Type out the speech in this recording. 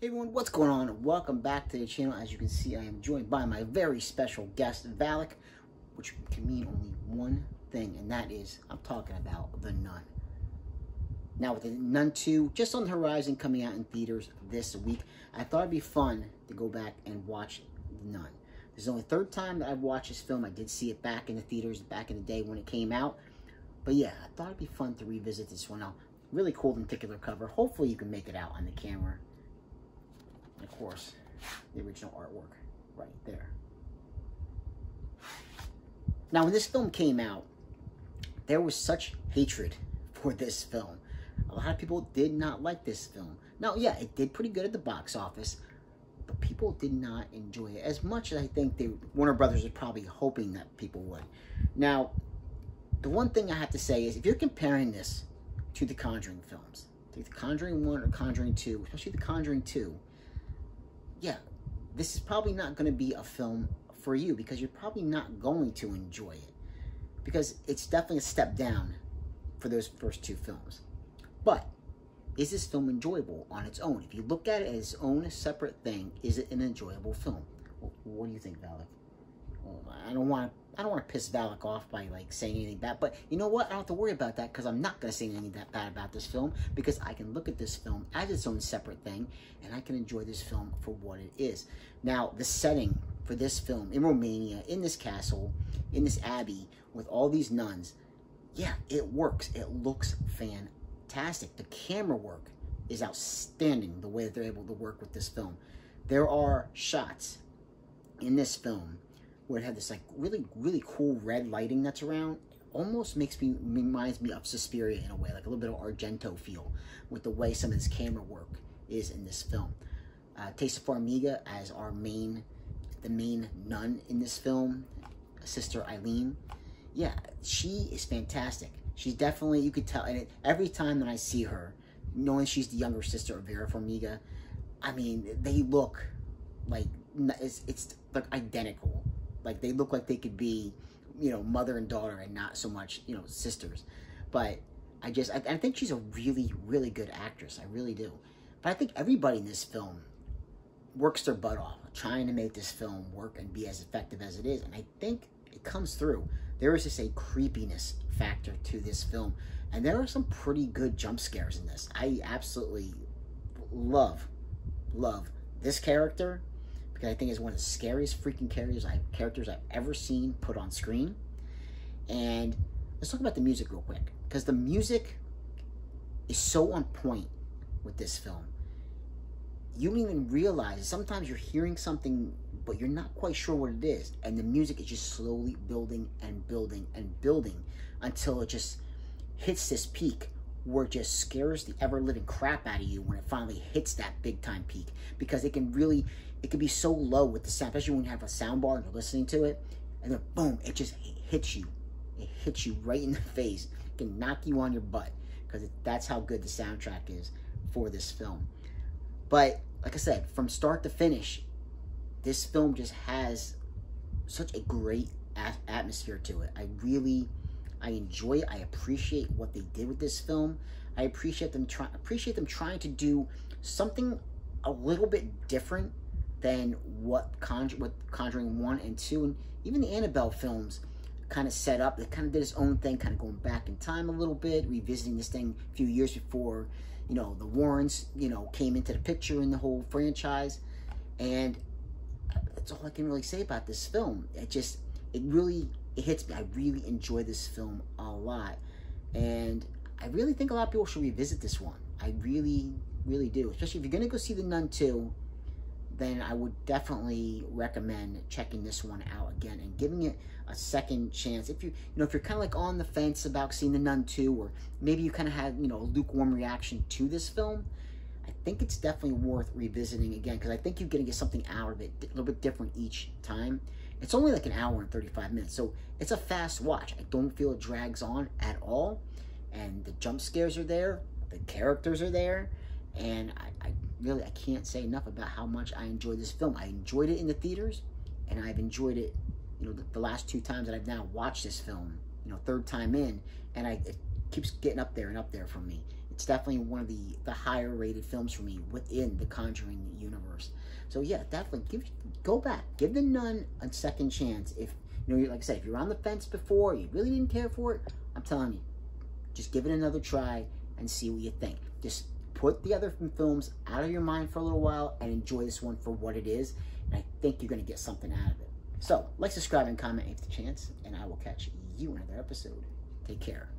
Hey everyone, what's going on? Welcome back to the channel. As you can see, I am joined by my very special guest, Valak, which can mean only one thing, and that is I'm talking about The Nun. Now, with The Nun 2 just on the horizon coming out in theaters this week, I thought it'd be fun to go back and watch The Nun. This is the only third time that I've watched this film. I did see it back in the theaters back in the day when it came out. But yeah, I thought it'd be fun to revisit this one. Now, really cool particular cover. Hopefully you can make it out on the camera course, the original artwork right there. Now, when this film came out, there was such hatred for this film. A lot of people did not like this film. Now, yeah, it did pretty good at the box office, but people did not enjoy it as much as I think they, Warner Brothers was probably hoping that people would. Now, the one thing I have to say is if you're comparing this to the Conjuring films, the Conjuring 1 or Conjuring 2, especially the Conjuring 2, yeah, this is probably not going to be a film for you because you're probably not going to enjoy it because it's definitely a step down for those first two films. But is this film enjoyable on its own? If you look at it as its own separate thing, is it an enjoyable film? What do you think, Valak? Well, I don't want I don't want to piss Valak off by like saying anything bad, but you know what? I don't have to worry about that because I'm not going to say anything that bad about this film because I can look at this film as its own separate thing and I can enjoy this film for what it is. Now, the setting for this film in Romania, in this castle, in this abbey with all these nuns, yeah, it works. It looks fantastic. The camera work is outstanding the way that they're able to work with this film. There are shots in this film where it had this like really really cool red lighting that's around almost makes me reminds me of Suspiria in a way, like a little bit of Argento feel with the way some of this camera work is in this film. Uh, Taissa Farmiga as our main, the main nun in this film, Sister Irene. Yeah, she is fantastic. She's definitely you could tell, and it, every time that I see her, knowing she's the younger sister of Vera Farmiga, I mean they look like it's it's like identical like they look like they could be, you know, mother and daughter and not so much, you know, sisters. But I just, I, I think she's a really, really good actress. I really do. But I think everybody in this film works their butt off trying to make this film work and be as effective as it is. And I think it comes through. There is just a creepiness factor to this film. And there are some pretty good jump scares in this. I absolutely love, love this character because I think it's one of the scariest freaking characters I characters I've ever seen put on screen. And let's talk about the music real quick because the music is so on point with this film. You don't even realize sometimes you're hearing something, but you're not quite sure what it is, and the music is just slowly building and building and building until it just hits this peak where it just scares the ever living crap out of you when it finally hits that big time peak because it can really it can be so low with the sound, especially when you have a sound bar and you're listening to it, and then boom, it just hits you. It hits you right in the face. It can knock you on your butt because that's how good the soundtrack is for this film. But like I said, from start to finish, this film just has such a great atmosphere to it. I really, I enjoy. I appreciate what they did with this film. I appreciate them trying, appreciate them trying to do something a little bit different than what, Conjur- what Conjuring 1 and 2 and even the Annabelle films kind of set up. They kind of did its own thing, kind of going back in time a little bit, revisiting this thing a few years before, you know, the Warrens, you know, came into the picture in the whole franchise. And that's all I can really say about this film. It just, it really, it hits me. I really enjoy this film a lot. And I really think a lot of people should revisit this one. I really, really do. Especially if you're going to go see The Nun 2, then I would definitely recommend checking this one out again and giving it a second chance. If you, you know, if you're kind of like on the fence about seeing The Nun 2, or maybe you kind of had, you know, a lukewarm reaction to this film, I think it's definitely worth revisiting again because I think you're going to get something out of it a little bit different each time. It's only like an hour and 35 minutes, so it's a fast watch. I don't feel it drags on at all, and the jump scares are there, the characters are there, and I, I really I can't say enough about how much I enjoyed this film. I enjoyed it in the theaters, and I've enjoyed it, you know, the, the last two times that I've now watched this film, you know, third time in, and I it keeps getting up there and up there for me. It's definitely one of the the higher rated films for me within the Conjuring universe. So yeah, definitely give go back, give the Nun a second chance. If you know, like I said, if you're on the fence before, you really didn't care for it, I'm telling you, just give it another try and see what you think. Just put the other films out of your mind for a little while and enjoy this one for what it is. And I think you're going to get something out of it. So, like, subscribe, and comment if the chance, and I will catch you in another episode. Take care.